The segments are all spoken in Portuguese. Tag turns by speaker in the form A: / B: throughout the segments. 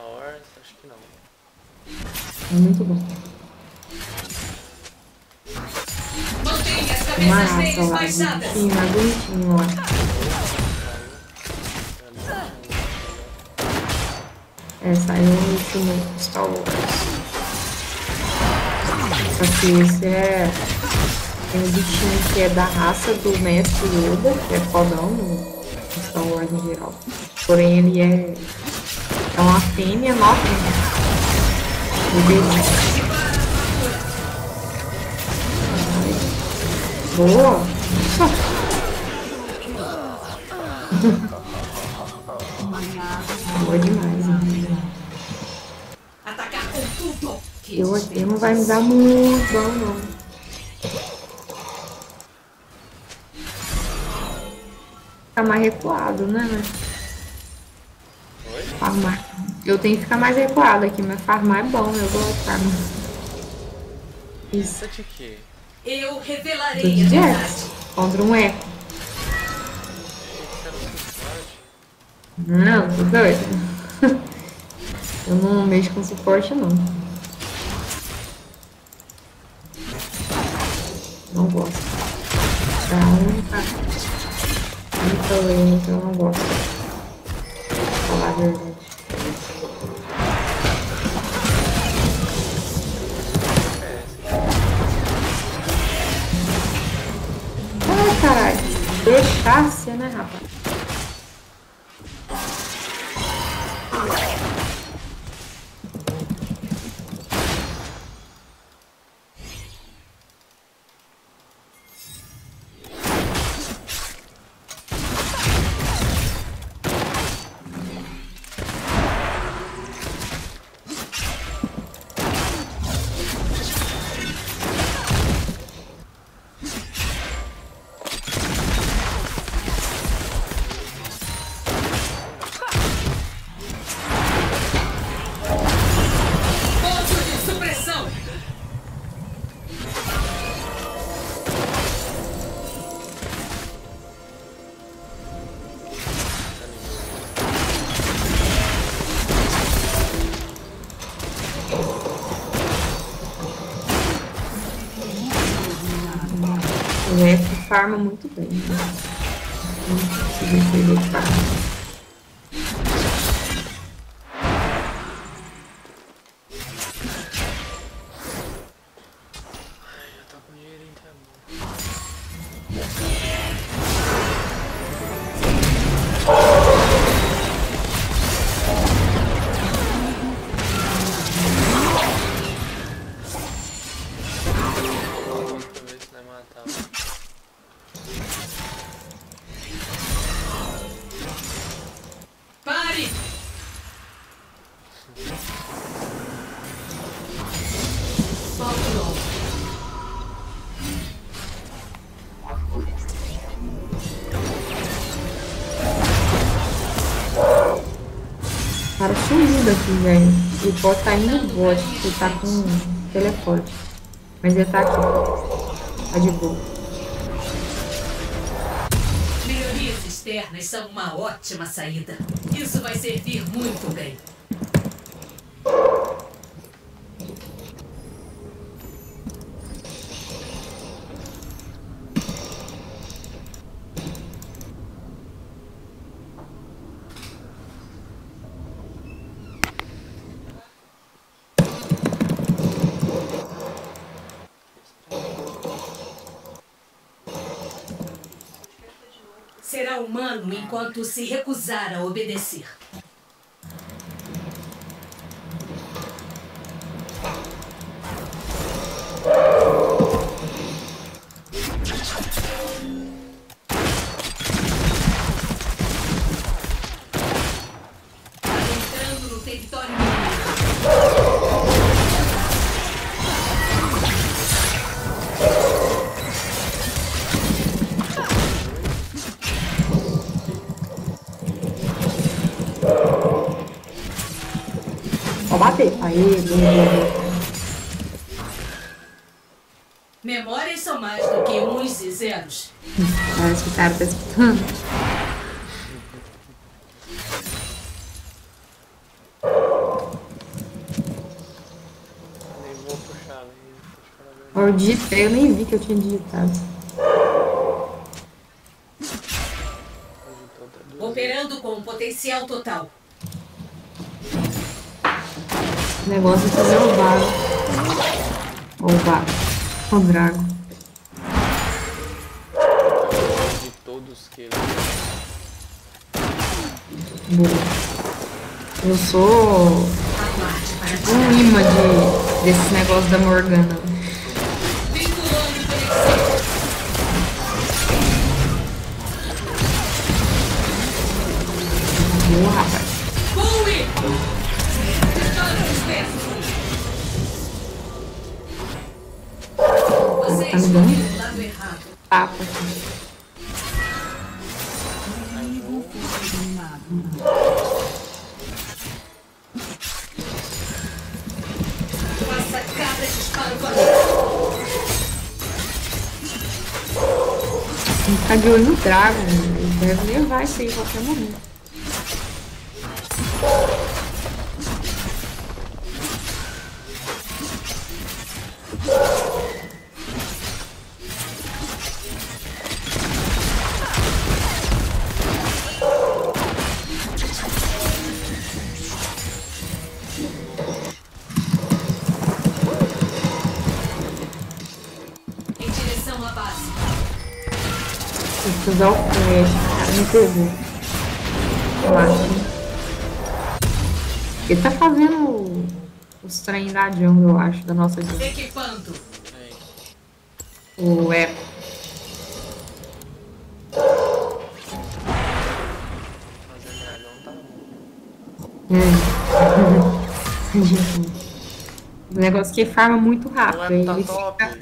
A: Wars, acho que não.
B: É muito bom.
C: Mantenha as cabeças deles baixadas.
B: bonitinho, lá bonitinho lá. É, saiu o último Star Wars. Só que esse é. Tem um bichinho que é da raça do mestre Yoda, que é fodão no no Star Wars em geral. Porém ele é. É uma fêmea novinha. Bebezinho. Boa! Boa demais. hein?
C: Atacar com tudo.
B: Eu aqui não vai me dar muito bom, não. Ficar mais recuado, né? né? Farmar. Eu tenho que ficar mais recuado aqui, mas farmar é bom, eu gosto de farmar. Isso.
A: Isso é de quê?
C: Eu revelarei
B: de
C: a verdade.
B: Jets. Contra um eco. Não, tô doido. Eu não mexo com suporte, não. Não gosto. Única, única lane que eu não gosto. A verdade. Ai, caralho. Deixasse, né, rapaz? Farma muito bem. Né? Não farma. Sumiu daqui, velho. E pode estar indo bot, porque tá com teleporte. Mas ele tá aqui. Tá de boa.
C: Melhorias externas são uma ótima saída. Isso vai servir muito bem. Humano enquanto se recusar a obedecer.
B: Cadê? Aí,
C: Memórias são mais do que uns e zeros.
B: Parece que o cara tá escutando. Eu digitei, eu nem vi que eu tinha digitado.
C: Operando com potencial total.
B: Negócio é fazer o vago. Ou o vago. O drago.
A: Agitou dos que.
B: Boa. Eu sou
C: para
B: um imã de, desse negócio da Morgana. Boa, Tá me dando? Papo aqui. Tem que ficar de olho no Dragon. Ele deve levar isso aí em qualquer momento. Pegou. Eu acho. Ele tá fazendo os trem da jungle, eu acho, da nossa jungle.
C: Equipando.
B: O Echo. É. O negócio que farma muito rápido.
A: Echo tá
B: Ele
A: top.
B: fica.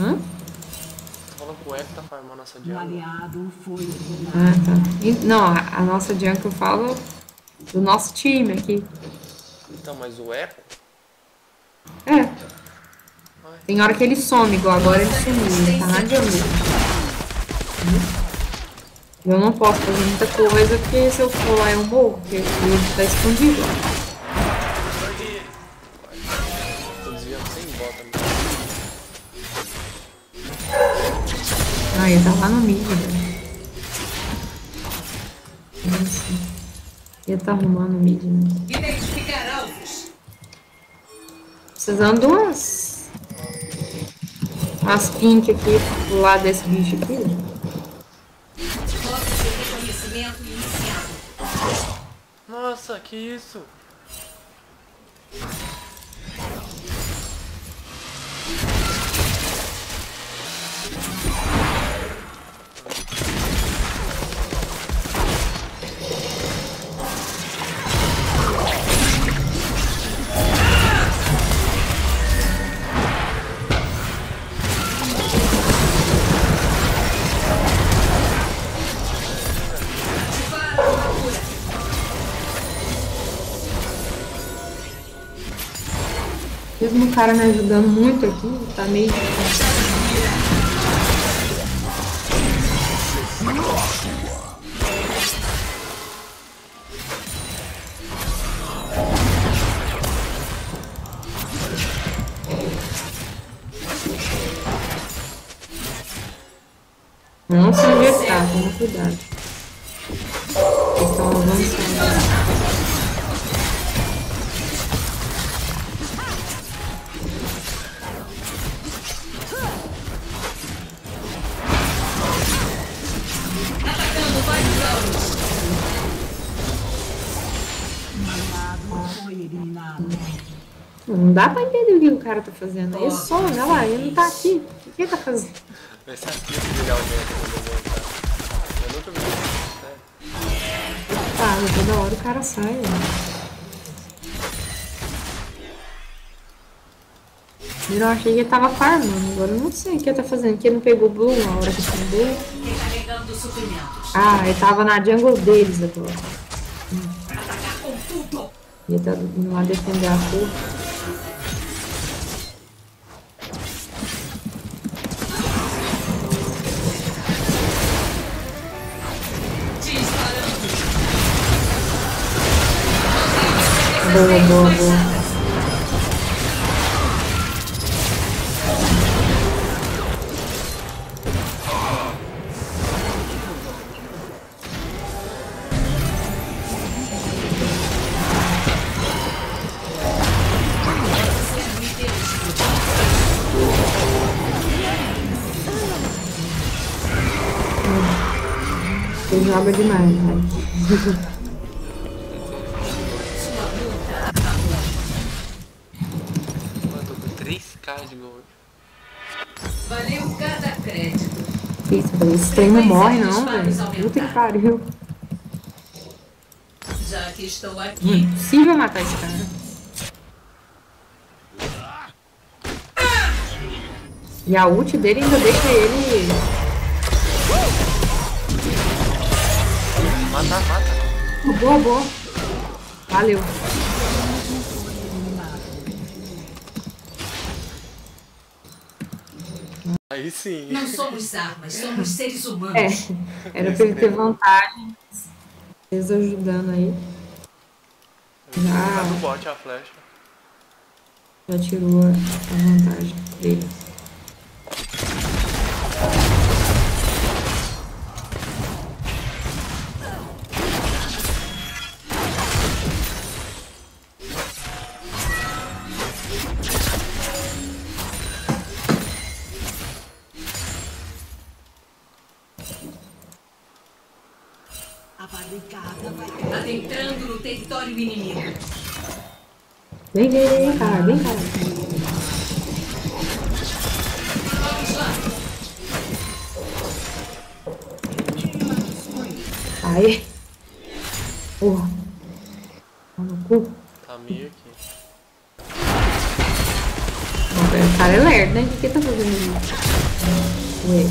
B: Hã?
A: Que o Echo tá farmando nossa
D: O
A: jungle.
D: aliado foi.
B: Ah, tá. E- Não, a, a nossa jungle eu falo do nosso time aqui.
A: Então, mas o Echo?
B: É. Tem hora que ele some, igual agora ele sumiu. Ele tá na jungle. Eu não posso fazer muita coisa, porque se eu for lá eu morro, porque ele tá escondido. Ah, ele tá lá no mid, velho. Nossa. Ele tá arrumando o mid, né? Precisando de umas. Umas pink aqui do lado desse bicho aqui.
A: Nossa, que isso?
B: Cara me ajudando muito aqui, tá meio. Não se injetar, cuidado. Cara tá fazendo. Ele some, olha lá, ele não tá aqui. O que ele tá fazendo?
A: Vai ser aqui que virar o meta quando eu voltar. Eu nunca vi isso. né?
B: Tá, toda hora o cara sai. né? Eu achei que ele tava farmando, agora eu não sei o que ele tá fazendo, que ele não pegou Blue na hora que
C: suprimentos.
B: Ah, ele tava na jungle deles agora.
C: Tudo.
B: Ele tá indo lá defender a torre. boa, boa, boa. Joga demais, né? Trem não morre não, velho. Puta que pariu.
C: Já que estou
B: Não é
C: aqui,
B: impossível matar esse cara. E a ult dele ainda deixa ele.
A: Mata, mata.
B: Boa, boa. Valeu.
A: Aí sim.
C: não somos armas, somos seres humanos.
B: É, era pra ele ter vantagem. Vocês ajudando aí.
A: Tá no
B: Já,
A: bot a flecha.
B: já tirou a vantagem dele.
C: Território inimigo.
B: Vem, vem, vem, cara. Vem, cara.
C: Vamos lá.
B: Aí. Porra. Tá no cu.
A: Tá meio aqui.
B: O cara é lerdo, né? O que que tá fazendo isso? Ué.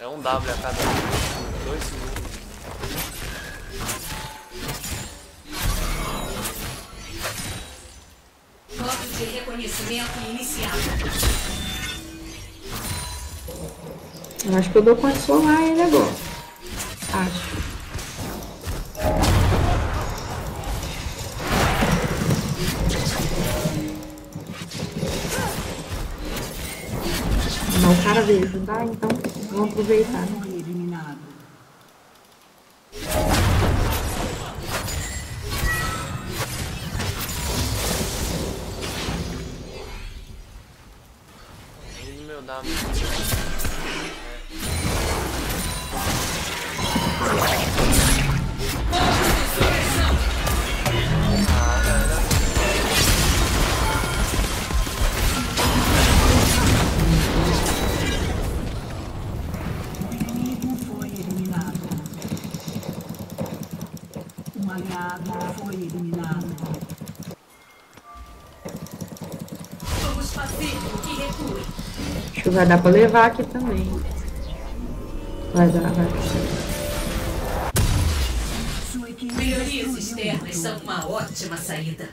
A: É um W a cada dois segundos.
C: De reconhecimento iniciado.
B: Eu acho que eu dou a solar ele agora. Acho. Mas o cara veio ajudar, então vamos aproveitar, né?
A: Ele
B: Acho que vai dar pra levar aqui também. Vai dar, vai.
C: Melhorias externas são uma ótima saída.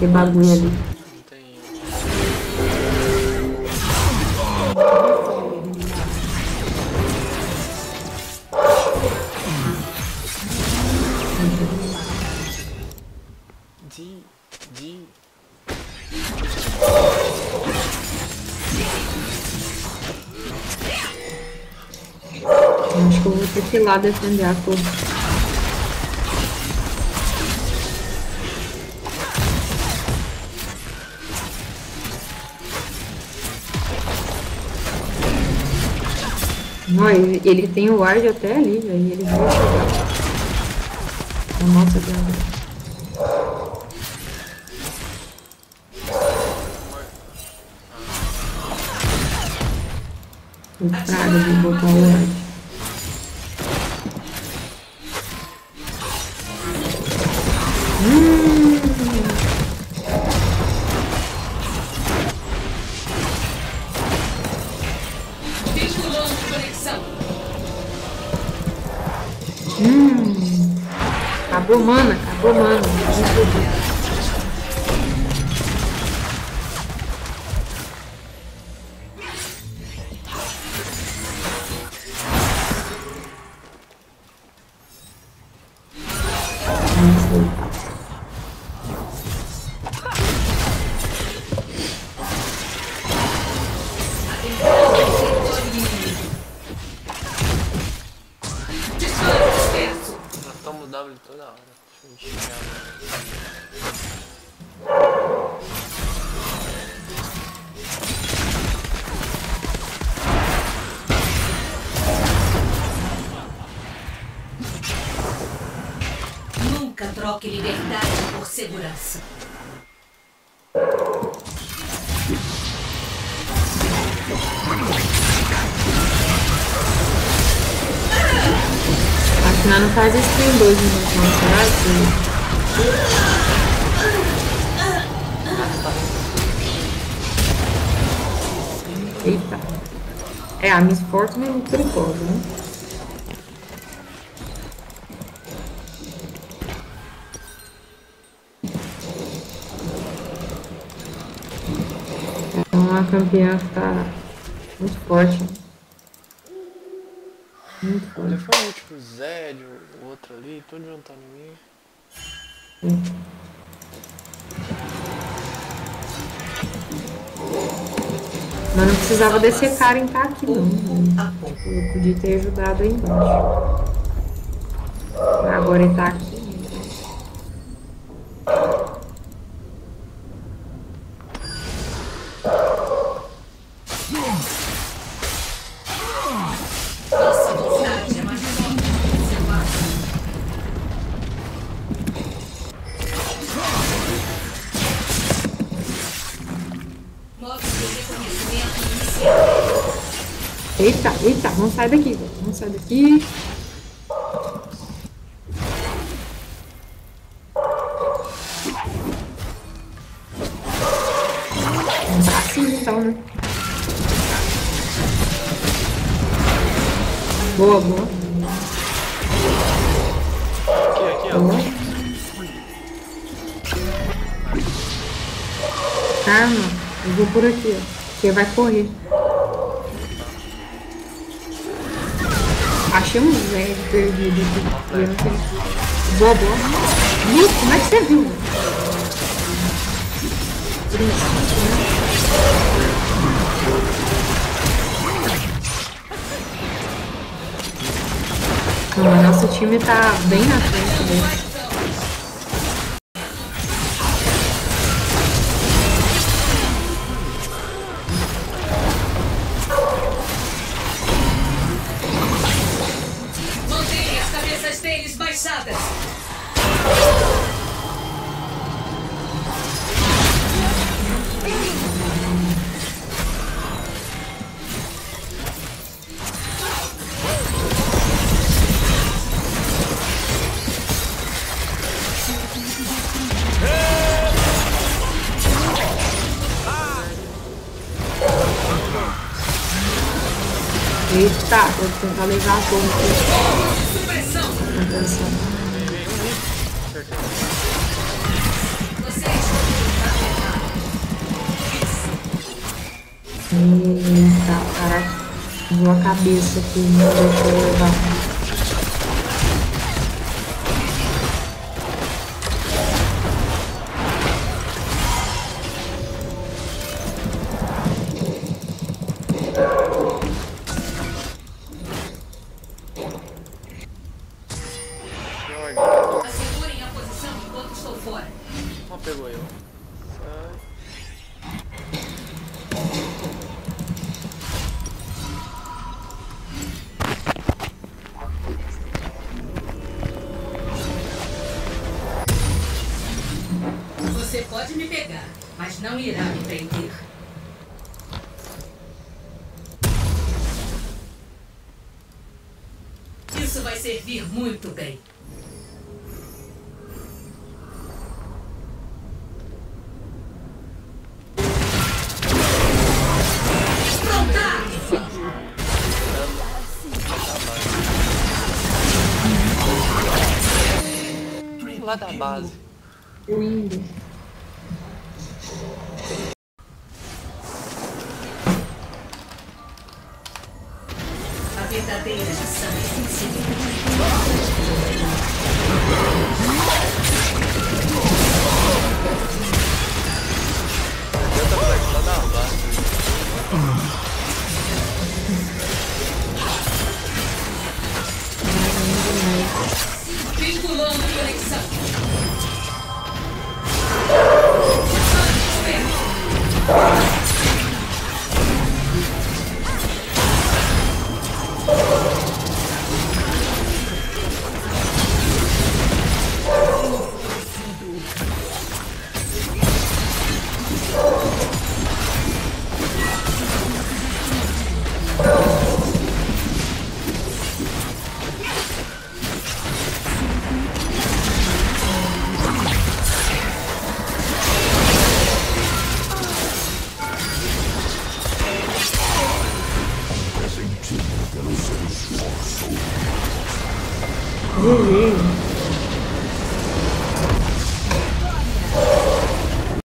C: Que
B: bagulho ali. Eu Acho que eu vou ter que ir lá defender a torre. Não, ele, ele tem o ward até ali, velho. Ele vai chegar. Nossa cara. O praga de botar o ward. Nós não faz stream dois minutos, não. Será que... Eita. É, a Miss Fortune é muito perigosa, né? É uma campeã que tá muito forte. Muito
A: Olha,
B: forte.
A: foi o último Zed, o outro ali, tudo juntando em mim.
B: Mas não precisava desse cara em tá aqui, não. Eu podia ter ajudado aí embaixo. Agora ele tá aqui. Sair daqui, velho. Vamos sair daqui. Cima então, né? Boa, boa.
A: Aqui, aqui, ó.
B: Boa. Calma, eu vou por aqui, ó. Você vai correr. Achei um velho perdido aqui. Eu não sei. Boa. Ih, como é que você viu? Né? Mas nosso time tá bem na frente dele. Eita, vou tentar levar a bomba aqui. Atenção. Eita, caraca. Viu a cabeça aqui, não deixa eu levar.
C: Você pode me pegar, mas não irá me prender. Isso vai servir muito bem.
A: Lá da base.
B: Eu indo.
C: A verdadeira missão é.